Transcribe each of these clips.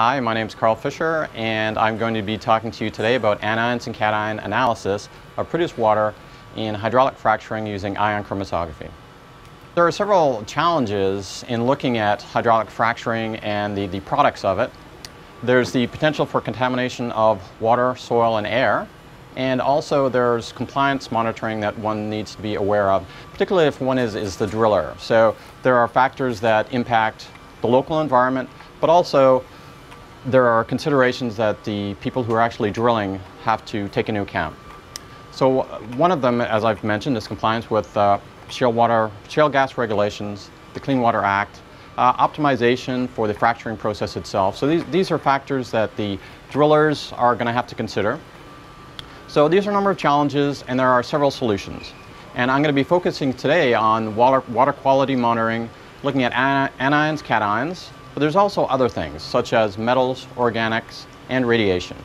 Hi, my name is Carl Fisher, and I'm going to be talking to you today about anions and cation analysis of produced water in hydraulic fracturing using ion chromatography. There are several challenges in looking at hydraulic fracturing and the, the products of it. There's the potential for contamination of water, soil, and air, and also there's compliance monitoring that one needs to be aware of, particularly if one is, is the driller. So there are factors that impact the local environment, but also there are considerations that the people who are actually drilling have to take into account. So one of them, as I've mentioned, is compliance with uh, shale water, shale gas regulations, the Clean Water Act, uh, optimization for the fracturing process itself. So these, these are factors that the drillers are going to have to consider. So these are a number of challenges and there are several solutions. And I'm going to be focusing today on water, water quality monitoring, looking at anions, cations, but there's also other things such as metals, organics, and radiation.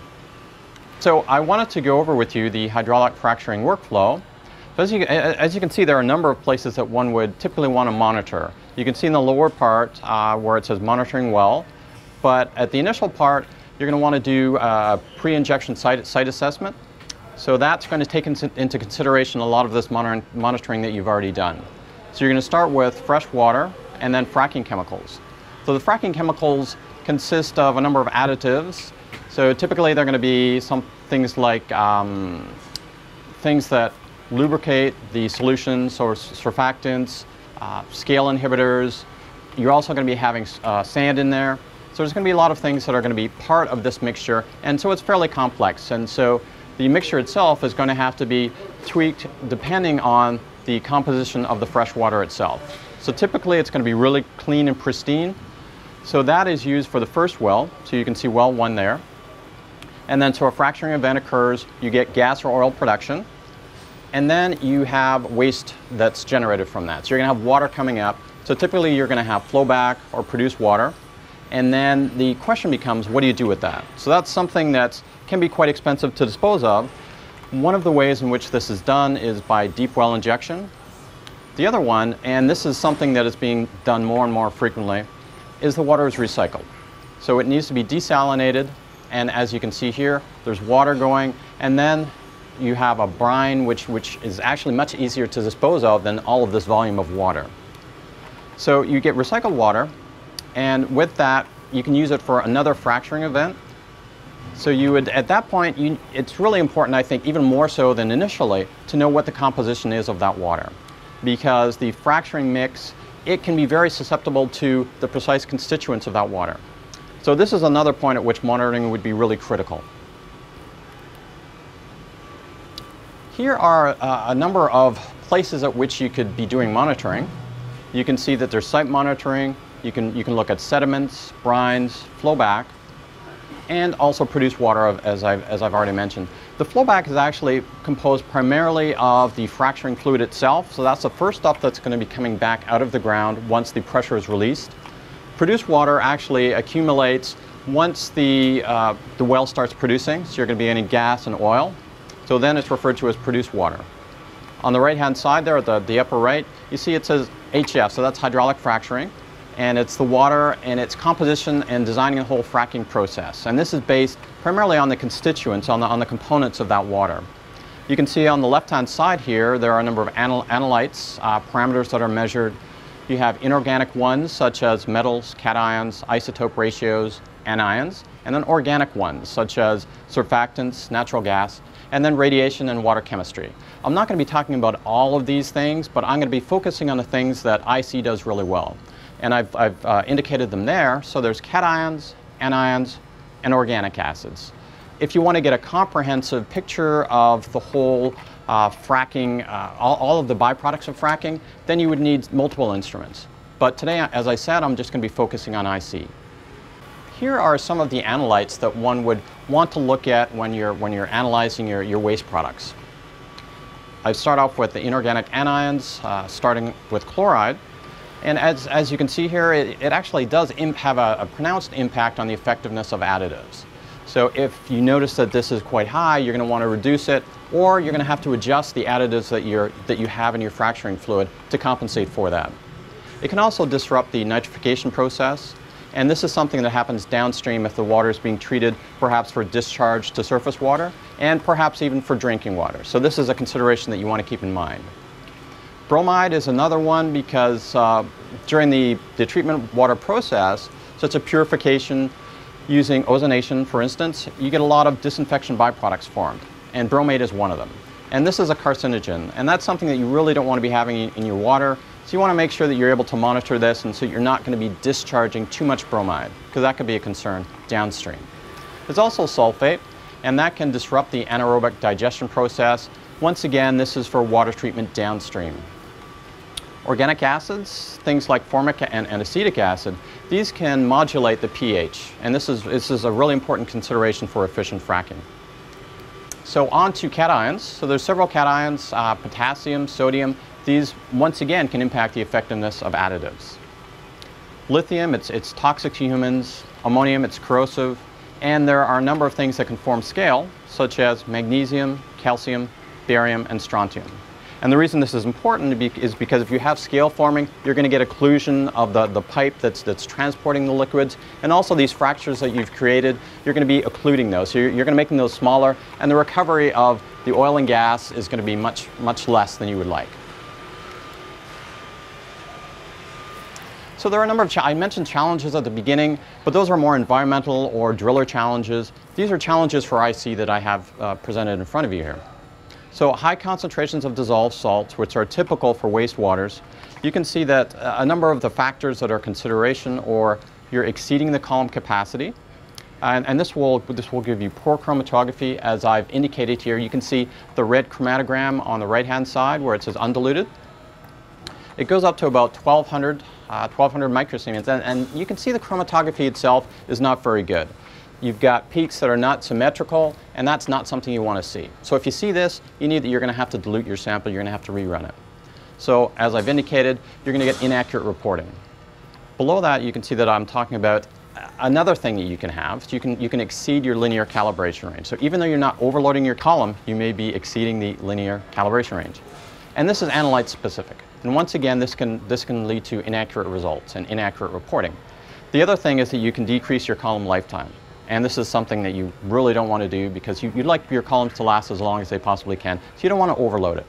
So I wanted to go over with you the hydraulic fracturing workflow. So as you, as you can see, there are a number of places that one would typically want to monitor. You can see in the lower part uh, where it says monitoring well, but at the initial part, you're going to want to do a pre-injection site, site assessment. So that's going to take into consideration a lot of this monitoring that you've already done. So you're going to start with fresh water and then fracking chemicals. So the fracking chemicals consist of a number of additives. So typically they're going to be some things like um, things that lubricate the solutions or surfactants, uh, scale inhibitors. You're also going to be having uh, sand in there. So there's going to be a lot of things that are going to be part of this mixture. And so it's fairly complex. And so the mixture itself is going to have to be tweaked depending on the composition of the fresh water itself. So typically it's going to be really clean and pristine. So that is used for the first well, so you can see well one there. And then so a fracturing event occurs, you get gas or oil production, and then you have waste that's generated from that. So you're gonna have water coming up. So typically you're gonna have flowback or produced water, and then the question becomes, what do you do with that? So that's something that can be quite expensive to dispose of. One of the ways in which this is done is by deep well injection. The other one, and this is something that is being done more and more frequently, is the water is recycled. So it needs to be desalinated, and as you can see here, there's water going, and then you have a brine which, which is actually much easier to dispose of than all of this volume of water. So you get recycled water, and with that, you can use it for another fracturing event. So you would, at that point, you, it's really important, I think, even more so than initially, to know what the composition is of that water. Because the fracturing mix it can be very susceptible to the precise constituents of that water. So this is another point at which monitoring would be really critical. Here are uh, a number of places at which you could be doing monitoring. You can see that there's site monitoring. You can, you can look at sediments, brines, flowback, and also produce water, as I've, as I've already mentioned. The flowback is actually composed primarily of the fracturing fluid itself, so that's the first stuff that's going to be coming back out of the ground once the pressure is released. Produced water actually accumulates once the, uh, the well starts producing, so you're going to be getting gas and oil. So then it's referred to as produced water. On the right-hand side there, at the, the upper right, you see it says HF, so that's hydraulic fracturing and it's the water and its composition and designing the whole fracking process. And this is based primarily on the constituents, on the, on the components of that water. You can see on the left-hand side here, there are a number of anal analytes, uh, parameters that are measured. You have inorganic ones, such as metals, cations, isotope ratios, anions, and then organic ones, such as surfactants, natural gas, and then radiation and water chemistry. I'm not going to be talking about all of these things, but I'm going to be focusing on the things that IC does really well and I've, I've uh, indicated them there. So there's cations, anions, and organic acids. If you want to get a comprehensive picture of the whole uh, fracking, uh, all, all, of the byproducts of fracking, then you would need multiple instruments. But today, as I said, I'm just going to be focusing on IC. Here are some of the analytes that one would want to look at when you're, when you're analyzing your, your waste products. I start off with the inorganic anions, uh, starting with chloride. And as, as you can see here, it, it actually does have a, a, pronounced impact on the effectiveness of additives. So if you notice that this is quite high, you're going to want to reduce it, or you're going to have to adjust the additives that, you're, that you have in your fracturing fluid to compensate for that. It can also disrupt the nitrification process. And this is something that happens downstream if the water is being treated perhaps for discharge to surface water and perhaps even for drinking water. So this is a consideration that you want to keep in mind. Bromide is another one because uh, during the, the treatment water process, such a purification using ozonation, for instance, you get a lot of disinfection byproducts formed, and bromate is one of them. And this is a carcinogen, and that's something that you really don't want to be having in your water. So you want to make sure that you're able to monitor this and so you're not going to be discharging too much bromide, because that could be a concern downstream. There's also sulfate, and that can disrupt the anaerobic digestion process. Once again, this is for water treatment downstream. Organic acids, things like formic and, and, acetic acid, these can modulate the pH, and this is, this is a really important consideration for efficient fracking. So on to cations. So there's several cations, uh, potassium, sodium. These, once again, can impact the effectiveness of additives. Lithium, it's, it's toxic to humans. Ammonium, it's corrosive. And there are a number of things that can form scale, such as magnesium, calcium, barium, and strontium. And the reason this is important is because if you have scale forming, you're going to get occlusion of the, the pipe that's, that's transporting the liquids. And also these fractures that you've created, you're going to be occluding those. So you're, you're going to make those smaller. And the recovery of the oil and gas is going to be much, much less than you would like. So there are a number of, I mentioned challenges at the beginning, but those are more environmental or driller challenges. These are challenges for IC that I have uh, presented in front of you here. So high concentrations of dissolved salts, which are typical for wastewaters, you can see that a number of the factors that are consideration or you're exceeding the column capacity, and, and, this, will, this will give you poor chromatography as I've indicated here. You can see the red chromatogram on the right-hand side where it says undiluted. It goes up to about 1200, uh, 1200 microsiemens, and, and you can see the chromatography itself is not very good. You've got peaks that are not symmetrical, and that's not something you want to see. So if you see this, you need that you're going to have to dilute your sample, you're going to have to rerun it. So as I've indicated, you're going to get inaccurate reporting. Below that, you can see that I'm talking about uh, another thing that you can have. You can, you can exceed your linear calibration range. So even though you're not overloading your column, you may be exceeding the linear calibration range. And this is analyte specific. And once again, this can, this can lead to inaccurate results and inaccurate reporting. The other thing is that you can decrease your column lifetime. And this is something that you really don't want to do because you, would like your columns to last as long as they possibly can. So you don't want to overload it.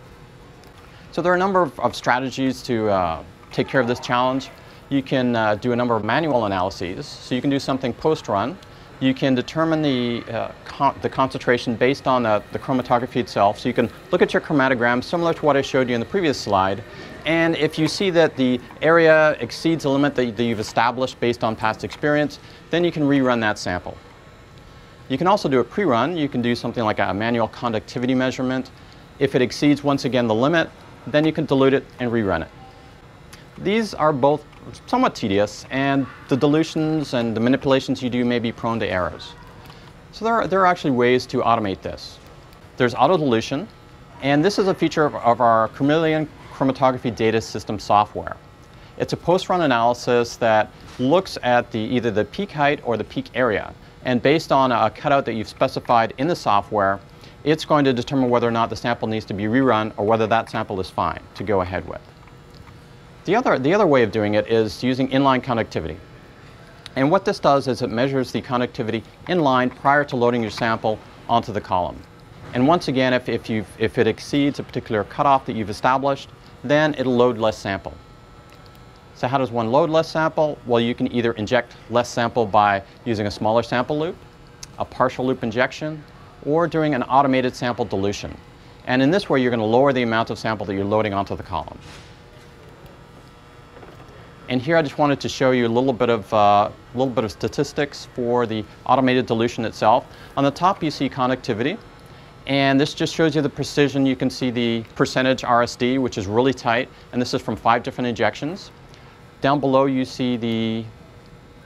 So there are a number of, of strategies to uh, take care of this challenge. You can uh, do a number of manual analyses. So you can do something post-run. You can determine the, uh, con the concentration based on the, the chromatography itself. So you can look at your chromatogram, similar to what I showed you in the previous slide. And if you see that the area exceeds a limit that, you've established based on past experience, then you can rerun that sample. You can also do a pre-run. You can do something like a manual conductivity measurement. If it exceeds, once again, the limit, then you can dilute it and rerun it. These are both somewhat tedious, and the dilutions and the manipulations you do may be prone to errors. So there are, there are actually ways to automate this. There's auto dilution, and this is a feature of, of our Chromeleon chromatography data system software. It's a post-run analysis that looks at the, either the peak height or the peak area. And based on a cutout that you've specified in the software, it's going to determine whether or not the sample needs to be rerun or whether that sample is fine to go ahead with. The other, the other way of doing it is using inline conductivity. And what this does is it measures the conductivity in line prior to loading your sample onto the column. And once again, if, if, if it exceeds a particular cutoff that you've established, then it'll load less sample. So how does one load less sample? Well, you can either inject less sample by using a smaller sample loop, a partial loop injection, or doing an automated sample dilution. And in this way, you're going to lower the amount of sample that you're loading onto the column. And here I just wanted to show you a little bit of uh, little bit of statistics for the automated dilution itself. On the top, you see conductivity. And this just shows you the precision. You can see the percentage RSD, which is really tight. And this is from five different injections. Down below you see the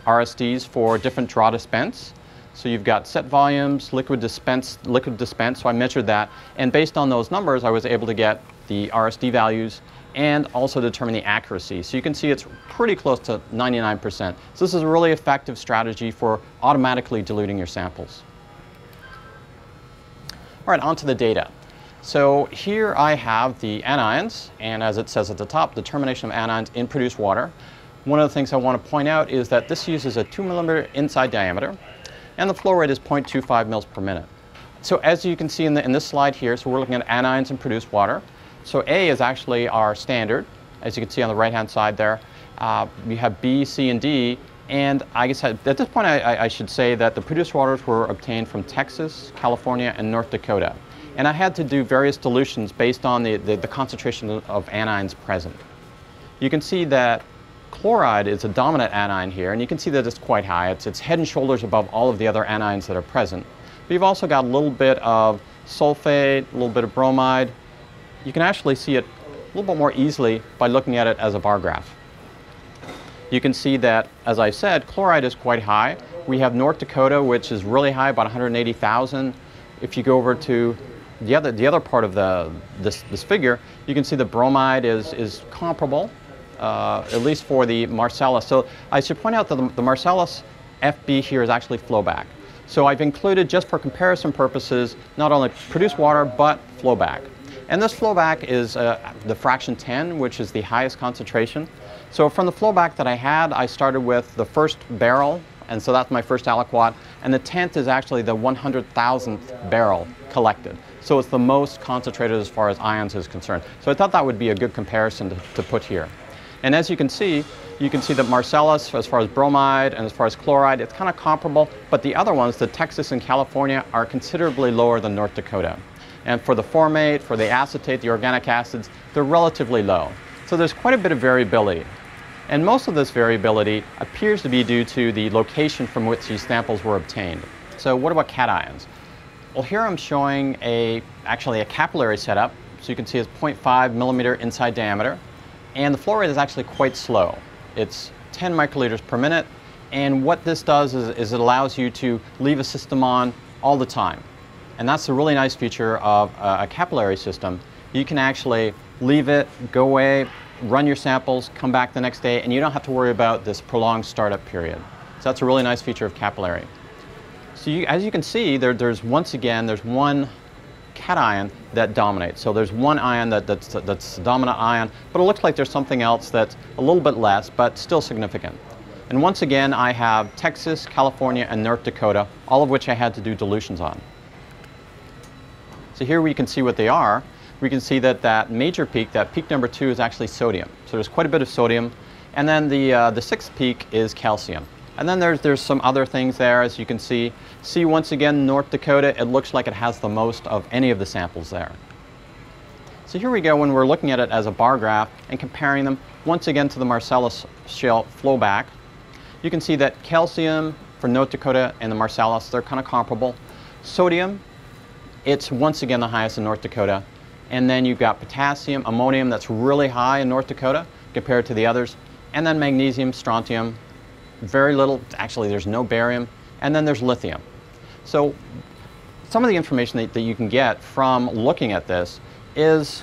RSDs for different draw dispense. So you've got set volumes, liquid dispense, liquid dispense, so I measured that. And based on those numbers, I was able to get the RSD values and also determine the accuracy. So you can see it's pretty close to 99%. So this is a really effective strategy for automatically diluting your samples. All right, on to the data. So here I have the anions, and as it says at the top, determination of anions in produced water. One of the things I want to point out is that this uses a 2 millimeter inside diameter, and the flow rate is 0.25 mils per minute. So as you can see in, the, in this slide here, so we're looking at anions in produced water. So A is actually our standard, as you can see on the right-hand side there. Uh, we have B, C, and D, and I guess at this point I, I, should say that the produced waters were obtained from Texas, California, and North Dakota. And I had to do various dilutions based on the, the, the concentration of anions present. You can see that chloride is a dominant anion here, and you can see that it's quite high. It's, it's head and shoulders above all of the other anions that are present. But you've also got a little bit of sulfate, a little bit of bromide. You can actually see it a little bit more easily by looking at it as a bar graph. You can see that, as I said, chloride is quite high. We have North Dakota, which is really high, about 180,000. If you go over to the other, the other part of the, this, this figure, you can see the bromide is, is comparable, uh, at least for the Marcellus. So I should point out that the, the Marcellus FB here is actually flowback. So I've included, just for comparison purposes, not only produced water, but flowback. And this flowback is uh, the fraction 10, which is the highest concentration. So from the flowback that I had, I started with the first barrel, and so that's my first aliquot, and the tenth is actually the 100,000th barrel collected. So it's the most concentrated as far as ions is concerned. So I thought that would be a good comparison to, to put here. And as you can see, you can see that Marcellus, as far as bromide and as far as chloride, it's kind of comparable, but the other ones, the Texas and California, are considerably lower than North Dakota. And for the formate, for the acetate, the organic acids, they're relatively low. So there's quite a bit of variability. And most of this variability appears to be due to the location from which these samples were obtained. So what about cations? Well, here I'm showing a actually a capillary setup. So you can see it's 0.5 millimeter inside diameter. And the flow rate is actually quite slow. It's 10 microliters per minute. And what this does is, is it allows you to leave a system on all the time. And that's a really nice feature of a, a capillary system. You can actually leave it, go away, run your samples, come back the next day, and you don't have to worry about this prolonged startup period. So that's a really nice feature of capillary. So you, as you can see, there, there's once again, there's one cation that dominates. So there's one ion that, that's, that's the dominant ion, but it looks like there's something else that's a little bit less, but still significant. And once again, I have Texas, California, and North Dakota, all of which I had to do dilutions on. So here we can see what they are we can see that that major peak, that peak number two, is actually sodium. So there's quite a bit of sodium. And then the, uh, the sixth peak is calcium. And then there's, there's some other things there, as you can see. See, once again, North Dakota, it looks like it has the most of any of the samples there. So here we go when we're looking at it as a bar graph and comparing them once again to the Marcellus shale flowback. You can see that calcium for North Dakota and the Marcellus, they're kind of comparable. Sodium, it's once again the highest in North Dakota. And then you've got potassium, ammonium that's really high in North Dakota compared to the others. And then magnesium, strontium, very little, actually there's no barium. And then there's lithium. So some of the information that, that you can get from looking at this is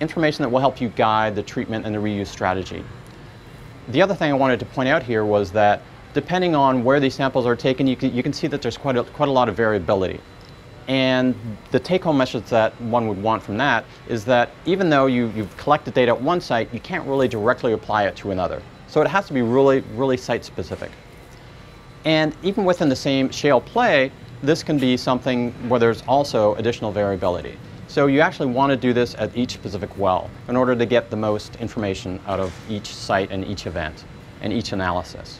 information that will help you guide the treatment and the reuse strategy. The other thing I wanted to point out here was that depending on where these samples are taken, you can, you can see that there's quite a, quite a lot of variability. And the take-home message that one would want from that is that even though you, you've collected data at one site, you can't really directly apply it to another. So it has to be really, really site-specific. And even within the same shale play, this can be something where there's also additional variability. So you actually want to do this at each specific well in order to get the most information out of each site and each event and each analysis.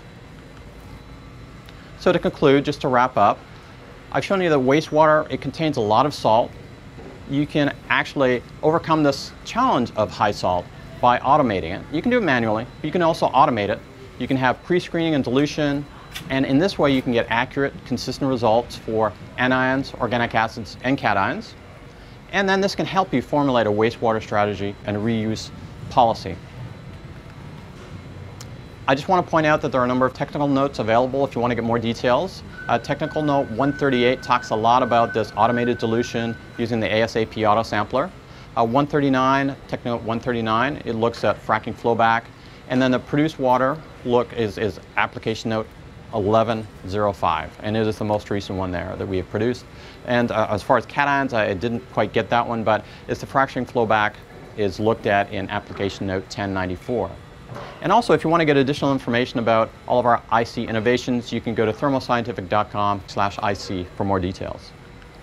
So to conclude, just to wrap up, I've shown you that wastewater, it contains a lot of salt. You can actually overcome this challenge of high salt by automating it. You can do it manually, but you can also automate it. You can have pre-screening and dilution, and in this way you can get accurate, consistent results for anions, organic acids, and cations. And then this can help you formulate a wastewater strategy and reuse policy. I just want to point out that there are a number of technical notes available if you want to get more details. Uh, technical note 138 talks a lot about this automated dilution using the ASAP auto sampler. Uh, 139, technical 139, it looks at fracking flowback. And then the produced water look is, is application note 1105, and it is the most recent one there that we have produced. And uh, as far as cations, I didn't quite get that one, but it's the fracturing flowback is looked at in application note 1094 And also, if you want to get additional information about all of our IC innovations, you can go to thermoscientific.com slash IC for more details.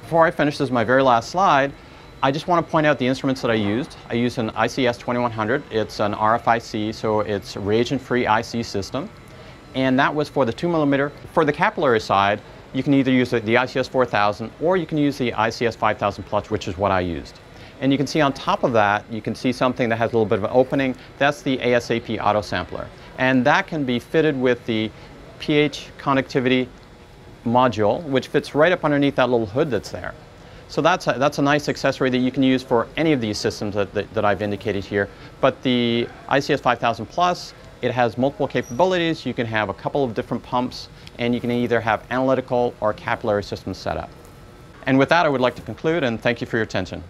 Before I finish, this is my very last slide. I just want to point out the instruments that I used. I used an ICS 2100. It's an RFIC, so it's reagent-free IC system. And that was for the 2 millimeter. For the capillary side, you can either use the ICS 4000 or you can use the ICS 5000 Plus, which is what I used. And you can see on top of that, you can see something that has a little bit of an opening. That's the ASAP auto sampler. And that can be fitted with the pH conductivity module, which fits right up underneath that little hood that's there. So that's a, that's a nice accessory that you can use for any of these systems that, that, that I've indicated here. But the ICS 5000 Plus, it has multiple capabilities. You can have a couple of different pumps, and you can either have analytical or capillary systems set up. And with that, I would like to conclude, and thank you for your attention.